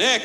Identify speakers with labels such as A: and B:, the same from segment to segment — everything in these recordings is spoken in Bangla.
A: Nick.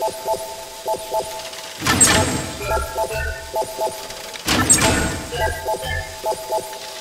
A: Thank you.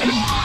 A: Thank you.